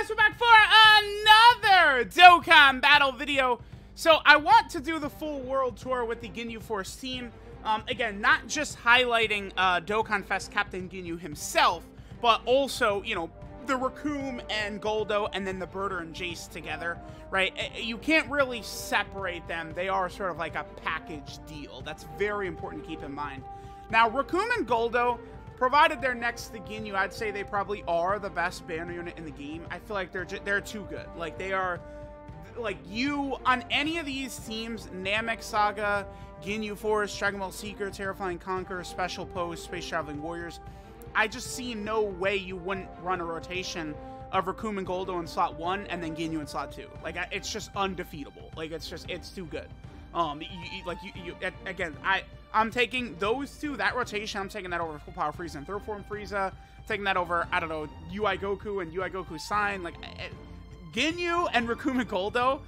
guys, we're back for another Dokkan Battle video. So I want to do the full world tour with the Ginyu Force team. Um, again, not just highlighting uh, Dokkan Fest Captain Ginyu himself, but also, you know, the Recoome and Guldo and then the Burter and Jeice together, right? You can't really separate them. They are sort of like a package deal. That's very important to keep in mind. Now, Recoome and Guldo, provided they're next to Ginyu, I'd say they probably are the best banner unit in the game. I feel like they're they're too good. Like they are, like you on any of these teams, Namek Saga, Ginyu Force, Dragon Ball Seeker, Terrifying Conqueror, Special Pose, Space Traveling Warriors. I just see no way you wouldn't run a rotation of Recoome and Guldo in slot one and then Ginyu in slot two. Like it's just undefeatable. Like it's just it's too good. Um, you, you, like you, you again, I I'm taking those two, that rotation, I'm taking that over Full Power Frieza and Third Form Frieza. taking that over, I don't know, UI Goku and UI Goku Sign. Like, eh, Ginyu and Recoome and Guldo,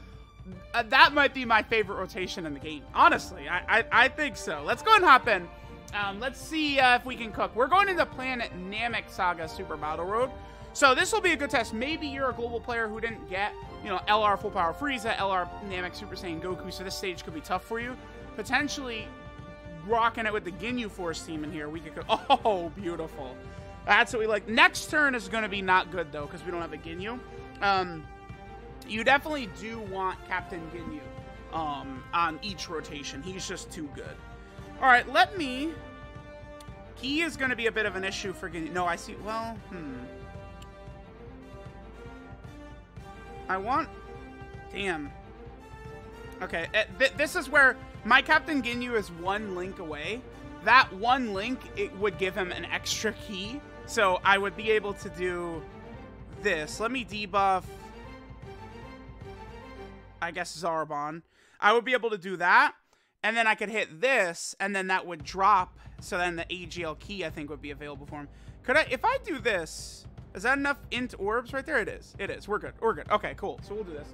uh, that might be my favorite rotation in the game. Honestly, I, I, I think so. Let's go and hop in. Um, let's see uh, if we can cook. We're going into Planet Namek Saga Super Battle Road. So this will be a good test. Maybe you're a global player who didn't get, you know, LR Full Power Frieza, LR Namek Super Saiyan Goku, so this stage could be tough for you. Potentially rocking it with the Ginyu Force team in here. We could go, oh, beautiful. That's what we like. Next turn is going to be not good, though, because we don't have a Ginyu. Um, you definitely do want Captain Ginyu um, on each rotation. He's just too good. All right, let me... He is going to be a bit of an issue for Ginyu. No, I see... Well, hmm. I want... Damn. Okay, eh, th this is where my Captain Ginyu is one link away. That one link, it would give him an extra key. So I would be able to do this. Let me debuff, I guess, Zarbon. I would be able to do that. And then I could hit this, and then that would drop. So then the AGL key, I think, would be available for him. Could I, if I do this, is that enough int orbs right there? It is. It is. We're good. We're good. Okay, cool. So we'll do this.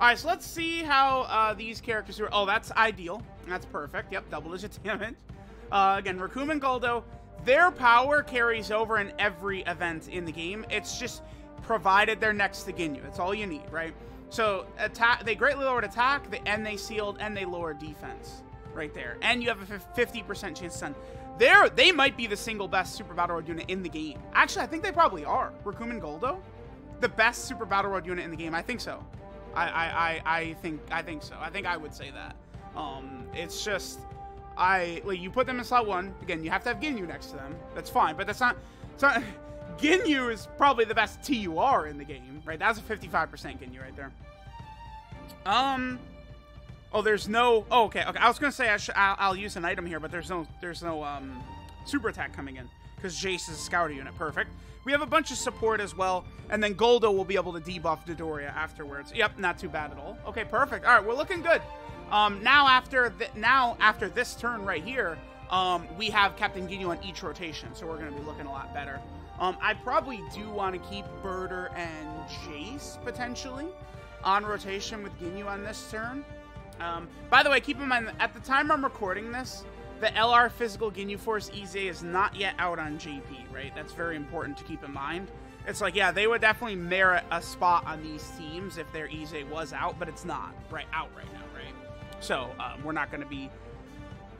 All right, so let's see how uh, these characters are. Oh, that's ideal. That's perfect. Yep, double digit damage. Uh, again, Recoome and Guldo, their power carries over in every event in the game. It's just provided they're next to Ginyu. That's all you need, right? So attack, they greatly lowered attack, and they sealed, and they lowered defense right there. And you have a 50% chance to stun. They're, they might be the single best Super Battle Road unit in the game. Actually, I think they probably are. Recoome and Guldo, the best Super Battle Road unit in the game. I think so. I, I, I, I think I think so. I think I would say that. Um, it's just I like you put them in slot one. Again, you have to have Ginyu next to them. That's fine, but that's not. It's not. Ginyu is probably the best TUR in the game, right? That's a 55% Ginyu right there. Um. Oh, there's no. Oh, okay. Okay. I was gonna say I should. I'll, I'll use an item here, but there's no. There's no um super attack coming in because Jeice is a scouter unit. Perfect. We have a bunch of support as well, and then Guldo will be able to debuff Dodoria afterwards. Yep, not too bad at all. Okay, perfect. All right, we're looking good. Um, now after now after this turn right here, um, we have Captain Ginyu on each rotation, so we're going to be looking a lot better. Um, I probably do want to keep Burter and Jeice potentially on rotation with Ginyu on this turn. Um, by the way, keep in mind, at the time I'm recording this, the LR Physical Ginyu Force EZ is not yet out on JP, right? That's very important to keep in mind. It's like, yeah, they would definitely merit a spot on these teams if their EZ was out, but it's not right out right now, right? So um, we're not going to be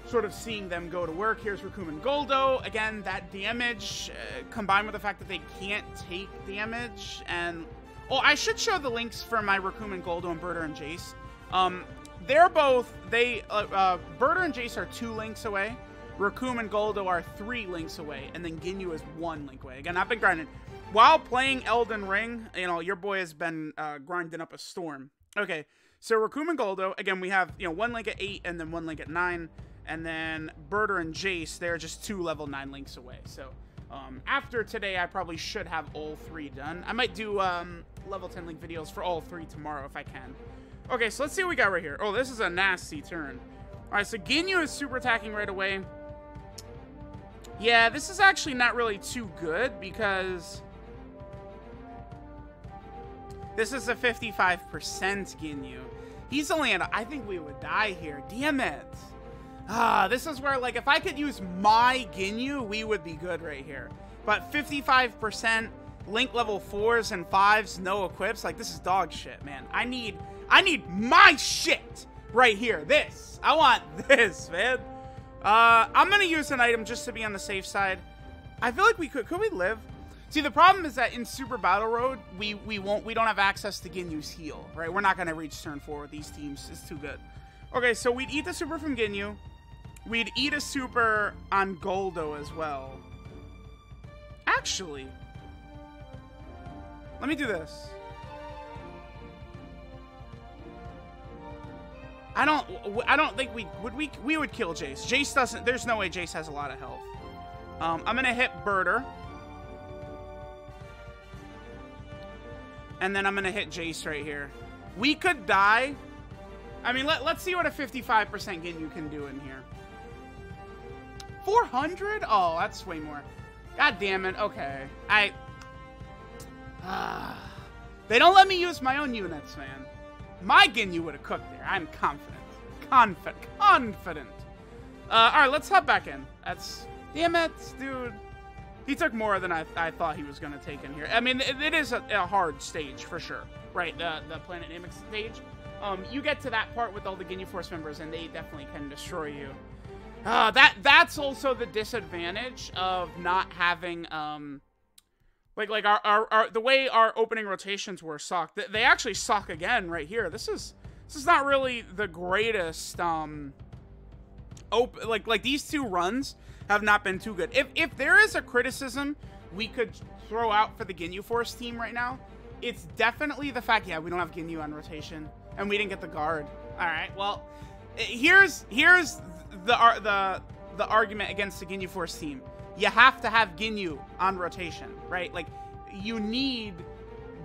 sort of seeing them go to work. Here's Recoome and Guldo. Again, that damage uh, combined with the fact that they can't take damage. And, oh, I should show the links for my Recoome and Guldo and Burter and Jeice. Um, they're both they uh, uh, Burter and Jeice are two links away. Recoome and Guldo are three links away, and then Ginyu is one link away. Again, I've been grinding while playing Elden Ring. You know, your boy has been uh, grinding up a storm. Okay, so Recoome and Guldo. Again, we have you know one link at eight, and then one link at nine, and then Burter and Jeice, They're just two level nine links away. So. Um, after today, I probably should have all three done. I might do um, level 10 link videos for all three tomorrow if I can. Okay, so let's see what we got right here. Oh, this is a nasty turn. All right, so Ginyu is super attacking right away. Yeah, this is actually not really too good because... This is a 55% Ginyu. He's only at, I think we would die here. Damn it. Ah, this is where, like, if I could use my Ginyu, we would be good right here. But 55%, Link level fours and fives, no equips. Like, this is dog shit, man. I need, I need my shit right here. This. I want this, man. Uh, I'm gonna use an item just to be on the safe side. I feel like we could, could we live? See, the problem is that in Super Battle Road, we, we won't, we don't have access to Ginyu's heal, right? We're not gonna reach turn four with these teams. It's too good. Okay, so we'd eat the super from Ginyu. We'd eat a super on Guldo as well. Actually, let me do this. I don't. I don't think we would. We we would kill Jeice. Jeice doesn't. There's no way Jeice has a lot of health. Um, I'm gonna hit Burter. And then I'm gonna hit Jeice right here. We could die. I mean, let, let's see what a 55% Ginyu can do in here. 400? Oh, that's way more. God damn it. Okay. I... Uh, they don't let me use my own units, man. My Ginyu would have cooked there. I'm confident. Confident. Confident. Uh, alright, let's hop back in. That's... Damn it, dude. He took more than I, I thought he was going to take in here. I mean, it, it is a, a, hard stage, for sure. Right, the, the Planet Namek stage. Um, you get to that part with all the Ginyu Force members, and they definitely can destroy you. Uh, that that's also the disadvantage of not having um like like our, our, our the way our opening rotations were suck. They, they actually suck again right here. This is this is not really the greatest um op like like these two runs have not been too good. If if there is a criticism we could throw out for the Ginyu Force team right now, it's definitely the fact yeah, we don't have Ginyu on rotation and we didn't get the guard. All right. Well, eh, here's here's the the the argument against the Ginyu Force team. You have to have Ginyu on rotation, right? Like you need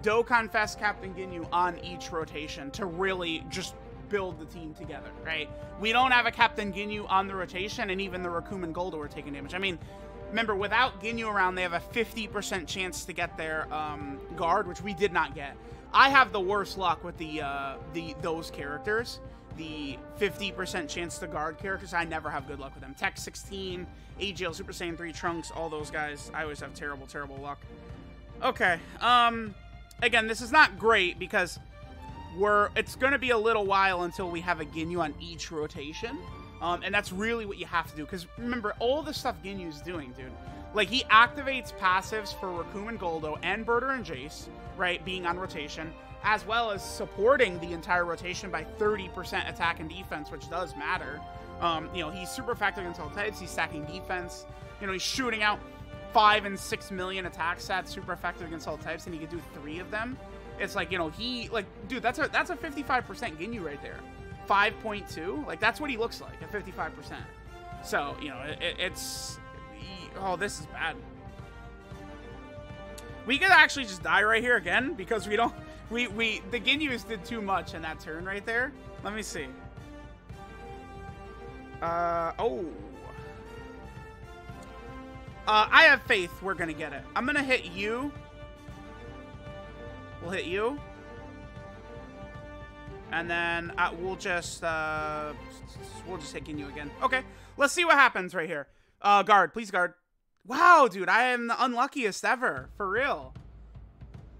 Dokkan Fest Captain Ginyu on each rotation to really just build the team together, right? We don't have a Captain Ginyu on the rotation, and even the Recoome and Guldo are taking damage. I mean, remember, without Ginyu around, they have a 50% chance to get their um, guard, which we did not get. I have the worst luck with the uh, the those characters the 50% chance to guard characters, I never have good luck with them. Teq 16, AGL, Super Saiyan 3, Trunks, all those guys, I always have terrible, terrible luck. Okay, um, again, this is not great because we're, it's going to be a little while until we have a Ginyu on each rotation. Um, and that's really what you have to do. Because remember, all the stuff Ginyu's doing, dude. Like, he activates passives for Recoome and Guldo and Burter and Jeice, right, being on rotation as well as supporting the entire rotation by 30% attack and defense, which does matter. Um, you know, he's super effective against all types. He's stacking defense. You know, he's shooting out five and six million attack stats, super effective against all types, and he can do three of them. It's like, you know, he like, dude, that's a that's a 55% Ginyu right there. 5.2, like that's what he looks like at 55%. So, you know, it, it's oh, this is bad. We could actually just die right here again because we don't we, we, the Ginyus did too much in that turn right there. Let me see. Uh, oh. Uh, I have faith we're gonna get it. I'm gonna hit you. We'll hit you. And then uh, we'll just, uh, we'll just hit you again. Okay, let's see what happens right here. Uh, guard, please guard. Wow, dude, I am the unluckiest ever, for real.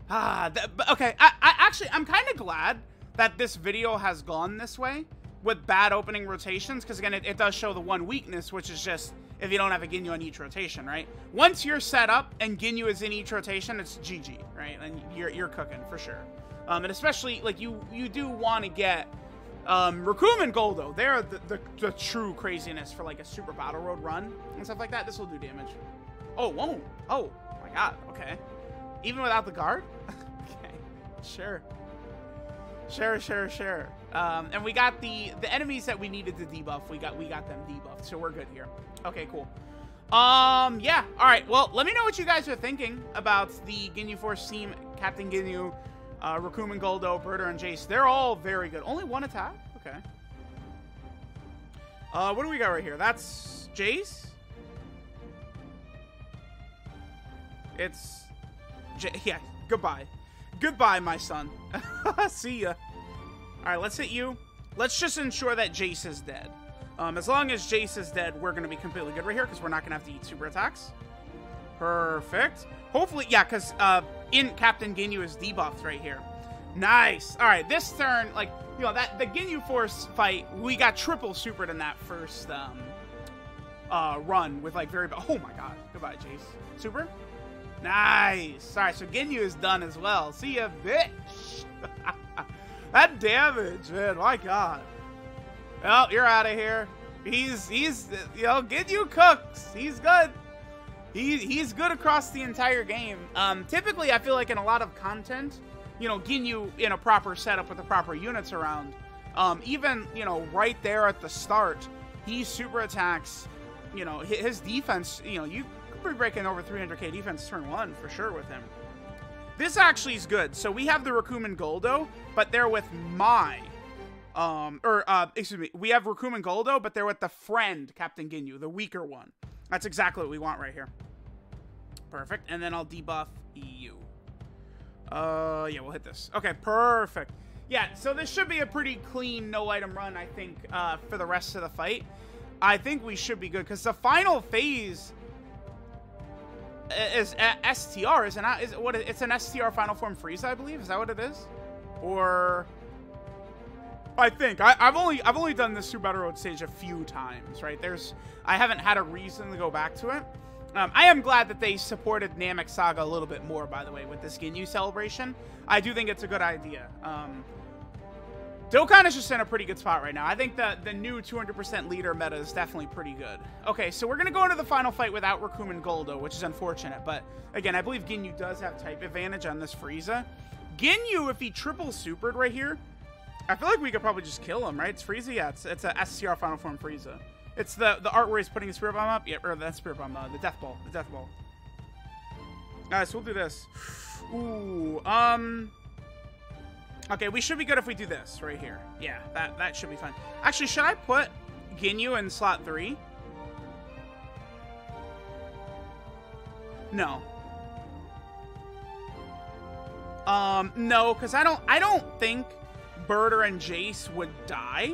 Ah, okay. I, I actually, I'm kind of glad that this video has gone this way with bad opening rotations, because again, it, it, does show the one weakness, which is just if you don't have a Ginyu on each rotation, right? Once you're set up and Ginyu is in each rotation, it's GG, right? And you're, you're cooking for sure. Um, and especially, like, you, you do want to get um, Recoome and Guldo. They're the, the, the, true craziness for, like, a Super Battle Road run and stuff like that. This will do damage. Oh, won't. Oh, my God. Okay. Even without the guard? okay, sure. Sure, sure, sure. Um, and we got the the enemies that we needed to debuff. We got we got them debuffed, so we're good here. Okay, cool. Um, yeah. All right. Well, let me know what you guys are thinking about the Ginyu Force team, Captain Ginyu, uh, Recoome and Guldo, Burter, and Jeice. They're all very good. Only one attack. Okay. Uh, what do we got right here? That's Jeice. It's J yeah, goodbye. Goodbye, my son. See ya. Alright, let's hit you. Let's just ensure that Jeice is dead. Um, as long as Jeice is dead, we're going to be completely good right here because we're not going to have to eat super attacks. Perfect. Hopefully, yeah, because uh, in Captain Ginyu is debuffed right here. Nice. All right, this turn, like, you know, that the Ginyu Force fight, we got triple supered in that first um, uh, run with, like, very... Oh, my God. Goodbye, Jeice. Super? Nice. All right, so Ginyu is done as well. See ya, bitch. that damage, man. My God. Well, you're out of here. He's, he's, you know, Ginyu cooks. He's good. He, he's good across the entire game. Um, typically, I feel like in a lot of content, you know, Ginyu in a proper setup with the proper units around, um, even, you know, right there at the start, he super attacks, you know, his defense, you know, you could be breaking over 300k defense turn one for sure with him. This actually is good. So we have the Recoome and Guldo, but they're with my, um, or, uh, excuse me, we have Recoome and Guldo, but they're with the friend, Captain Ginyu, the weaker one. That's exactly what we want right here. Perfect. And then I'll debuff EU. Uh, yeah, we'll hit this. Okay, perfect. Yeah, so this should be a pretty clean no-item run, I think, uh, for the rest of the fight. I think we should be good, because the final phase is uh, STR, is it not? it? Is what? It's an STR final form Frieza, I believe. Is that what it is? Or I think I, have only I've only done this Super Battle Road stage a few times, right? There's I haven't had a reason to go back to it. Um, I am glad that they supported Namek Saga a little bit more, by the way, with this Ginyu celebration. I do think it's a good idea. Um, Dokkan is just in a pretty good spot right now. I think the, the new 200% leader meta is definitely pretty good. Okay, so we're going to go into the final fight without Recoome and Guldo, which is unfortunate. But, again, I believe Ginyu does have type advantage on this Frieza. Ginyu, if he triple supered right here, I feel like we could probably just kill him, right? It's Frieza? Yeah, it's, it's a STR Final Form Frieza. It's the, the art where he's putting the Spirit Bomb up. Yeah, or the Spirit Bomb, uh, the Death Ball. The Death Ball. Alright, so we'll do this. Ooh, um... Okay, we should be good if we do this right here. Yeah, that, that should be fine. Actually, should I put Ginyu in slot 3? No. Um, no, because I don't I don't think Burter and Jeice would die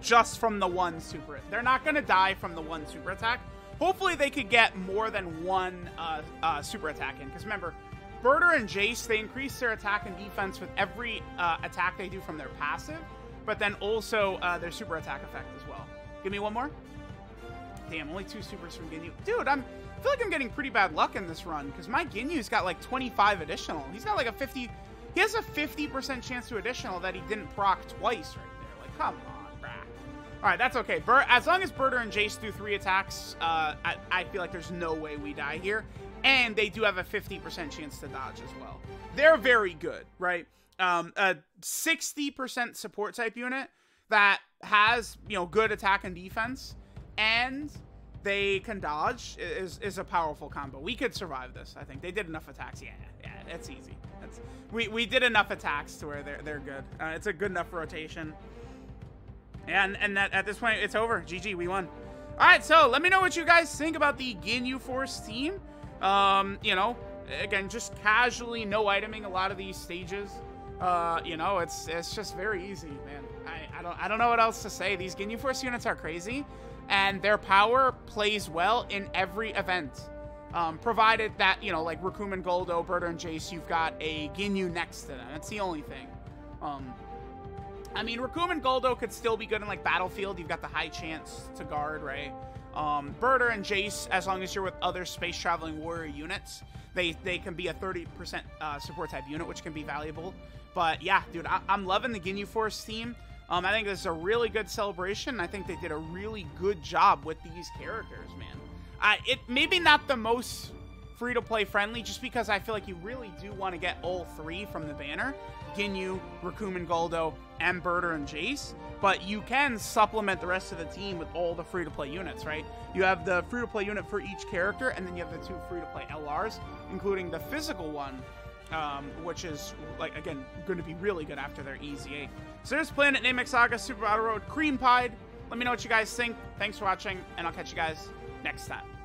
just from the one super. They're not to die from the one super attack. Hopefully they could get more than one uh, uh, super attack in. Because remember, Burter and Jeice, they increase their attack and defense with every uh, attack they do from their passive, but then also uh, their super attack effect as well. Give me one more. Damn, only two supers from Ginyu. Dude, I'm, I feel like I'm getting pretty bad luck in this run, because my Ginyu's got like 25 additional. He's got like a 50... He has a 50% chance to additional that he didn't proc twice right there. Like, come on. All right, that's okay. Bur as long as Burter and Jeice do three attacks, uh, I, I feel like there's no way we die here. And they do have a 50% chance to dodge as well. They're very good, right? Um, a 60% support type unit that has, you know, good attack and defense, and they can dodge is, is a powerful combo. We could survive this, I think. They did enough attacks. Yeah, yeah, that's easy. That's we, we did enough attacks to where they're, they're good. Uh, it's a good enough rotation. And, and that, at this point, it's over. GG, we won. All right, so let me know what you guys think about the Ginyu Force team. Um, you know, again, just casually no iteming a lot of these stages. Uh, you know, it's it's just very easy, man. I, I don't I don't know what else to say. These Ginyu Force units are crazy, and their power plays well in every event. Um, provided that, you know, like Recoome and Guldo, Burter, and Jeice, you've got a Ginyu next to them. That's the only thing. Um, I mean, Recoome and Guldo could still be good in, like, Battlefield. You've got the high chance to guard, right? Um, Burter and Jeice, as long as you're with other space-traveling warrior units, they, they can be a 30% uh, support type unit, which can be valuable. But, yeah, dude, I, am loving the Ginyu Force team. Um, I think this is a really good celebration. I think they did a really good job with these characters, man. Uh, it maybe not the most free to play friendly, just because I feel like you really do want to get all three from the banner Ginyu, Recoome and Guldo, and Burter and Jeice. But you can supplement the rest of the team with all the free to play units, right? You have the free to play unit for each character, and then you have the two free to play LRs, including the physical one, um, which is, like, again, going to be really good after their EZA. So there's Planet Namek Saga Super Battle Road Cream Pied. Let me know what you guys think. Thanks for watching, and I'll catch you guys next time.